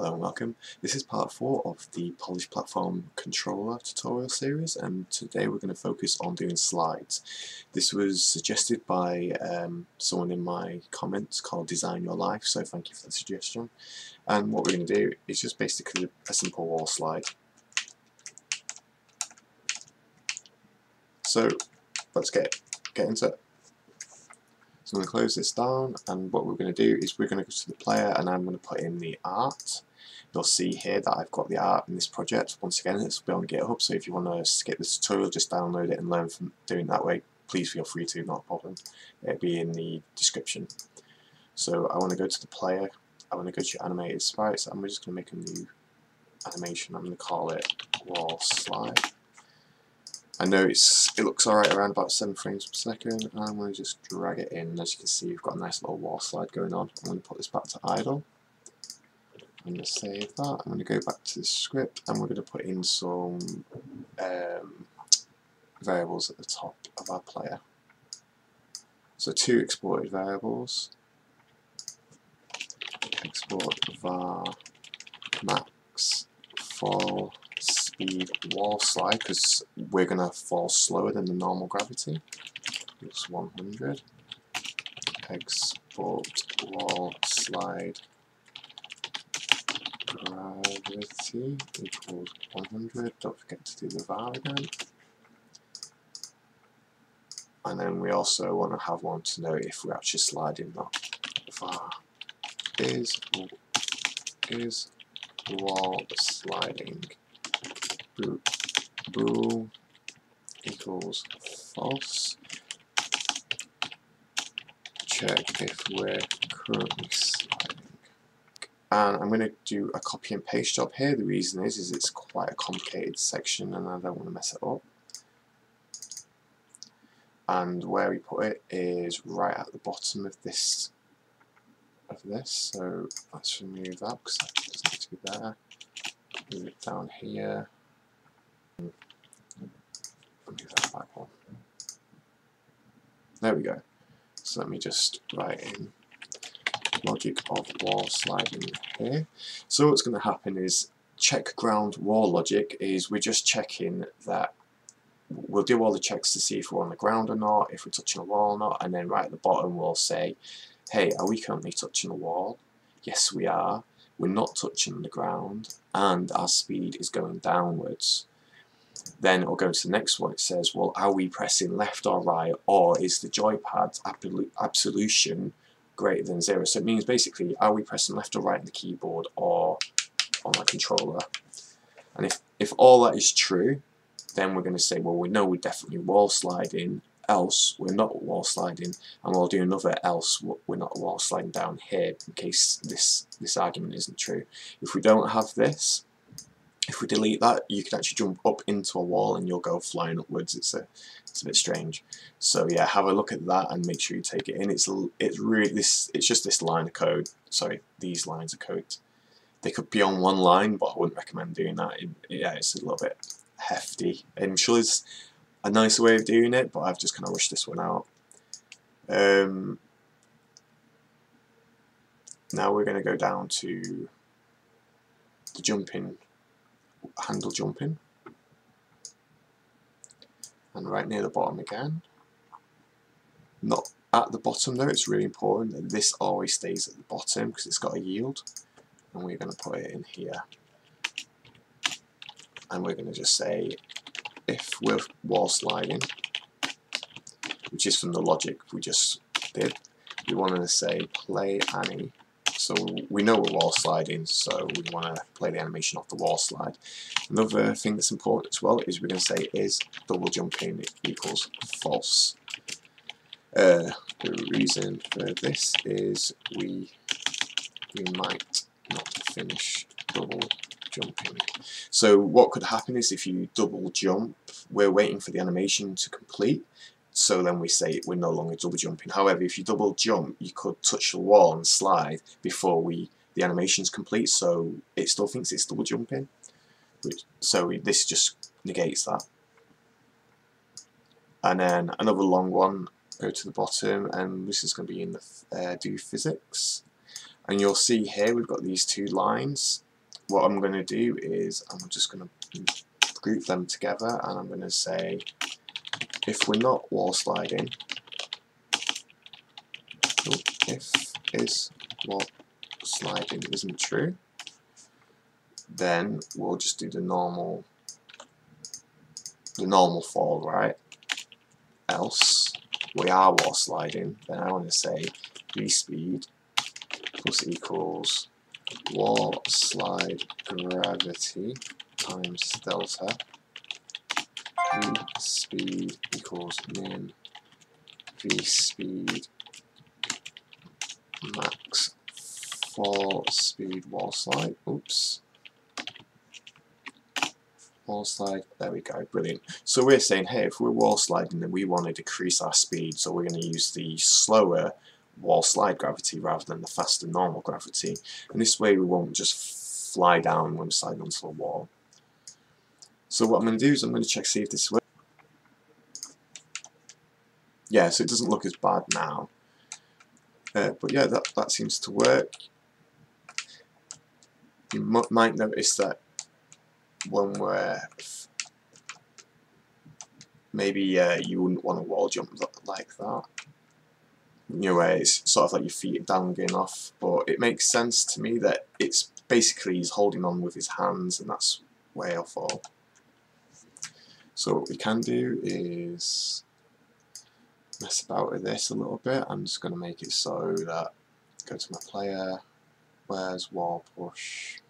Hello and welcome. This is part 4 of the Polished Platform Controller tutorial series and today we're going to focus on doing slides. This was suggested by um, someone in my comments called Design Your Life, so thank you for the suggestion. And what we're going to do is just basically a simple wall slide. So let's get, get into it. So I'm going to close this down and what we're going to do is we're going to go to the player and I'm going to put in the art you'll see here that I've got the art in this project. Once again, it's be on GitHub, so if you want to skip this tutorial, just download it and learn from doing that way. Please feel free to, not a problem. It'll be in the description. So I want to go to the player, I want to go to animated sprites, and we're just going to make a new animation. I'm going to call it wall slide. I know it's it looks alright around about 7 frames per second, and I'm going to just drag it in. As you can see, we've got a nice little wall slide going on. I'm going to put this back to idle. I'm going to save that. I'm going to go back to the script and we're going to put in some um, variables at the top of our player. So two exported variables. Export var max fall speed wall slide because we're going to fall slower than the normal gravity. It's 100. Export wall slide gravity equals 100. Don't forget to do the var again. And then we also want to have one to know if we're actually sliding that var is is wall sliding bool, bool equals false check if we're currently and I'm going to do a copy and paste job here. The reason is, is it's quite a complicated section and I don't want to mess it up. And where we put it is right at the bottom of this of this. So let's remove that because that doesn't need to be there. Move it down here. Move that back. There we go. So let me just write in logic of wall sliding here. So what's going to happen is check ground wall logic is we're just checking that we'll do all the checks to see if we're on the ground or not, if we're touching a wall or not, and then right at the bottom we'll say, hey, are we currently touching a wall? Yes, we are. We're not touching the ground, and our speed is going downwards. Then it'll go to the next one. It says, well, are we pressing left or right, or is the joypad absolution greater than 0. So it means basically, are we pressing left or right on the keyboard or on the controller? And if, if all that is true, then we're going to say, well, we know we're definitely wall sliding, else we're not wall sliding, and we'll do another else we're not wall sliding down here in case this, this argument isn't true. If we don't have this, if we delete that, you can actually jump up into a wall and you'll go flying upwards. It's a, it's a bit strange. So yeah, have a look at that and make sure you take it in. It's it's really this. It's just this line of code. Sorry, these lines of code. They could be on one line, but I wouldn't recommend doing that. It, yeah, it's a little bit hefty. I'm sure there's a nicer way of doing it, but I've just kind of wished this one out. Um, now we're going to go down to the jumping handle jumping. And right near the bottom again. Not at the bottom though it's really important that this always stays at the bottom because it's got a yield. And we're going to put it in here. And we're going to just say if we're wall sliding which is from the logic we just did we want to say play Annie so we know we're wall sliding, so we want to play the animation off the wall slide. Another thing that's important as well is we're going to say is double jumping equals false. Uh, the reason for this is we we might not finish double jumping. So what could happen is if you double jump, we're waiting for the animation to complete, so then we say we're no longer double jumping. However, if you double jump, you could touch the wall and slide before we the animation is complete, so it still thinks it's double jumping. So this just negates that. And then another long one, go to the bottom, and this is going to be in the uh, do physics. And you'll see here we've got these two lines. what I'm going to do is I'm just going to group them together and I'm going to say if we're not wall sliding. If is what sliding isn't true then we'll just do the normal the normal fall right? Else we are wall sliding. Then I want to say v speed plus equals wall slide gravity times delta v speed equals min. V speed max fall speed wall slide. Oops. Wall slide. There we go. Brilliant. So we're saying hey if we're wall sliding then we want to decrease our speed so we're going to use the slower wall slide gravity rather than the faster normal gravity. And this way we won't just fly down when we're sliding onto the wall. So what I'm going to do is I'm going to check see if this works. Yeah, so it doesn't look as bad now. Uh, but yeah, that, that seems to work. You might notice that when we're maybe uh, you wouldn't want to wall jump like that new it's sort of like your feet are dangling off, but it makes sense to me that it's basically he's holding on with his hands and that's way he'll fall. So what we can do is mess about with this a little bit. I'm just going to make it so that, go to my player, where's wall push,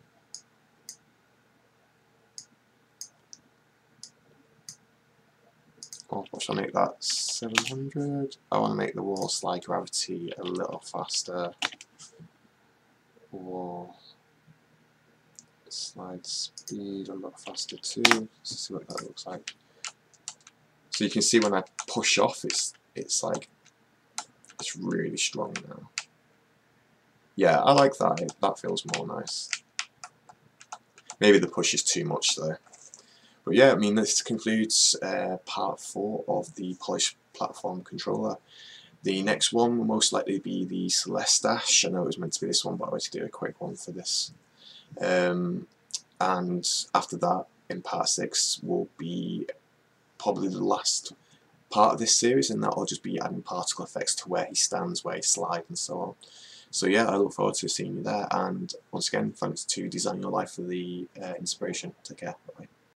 Oh, what should I make that? 700? I want to make the wall slide gravity a little faster. Wall slide speed a little faster too. Let's see what that looks like. So you can see when I push off, it's it's like it's really strong now. Yeah, I like that. That feels more nice. Maybe the push is too much though. But yeah, I mean, this concludes uh, part 4 of the Polished platform controller. The next one will most likely be the Celeste dash. I know it was meant to be this one, but I wanted to do a quick one for this. Um, and after that, in part 6, will be probably the last part of this series, and that will just be adding particle effects to where he stands, where he slides, and so on. So yeah, I look forward to seeing you there, and once again, thanks to Design Your Life for the uh, inspiration. Take care. Bye.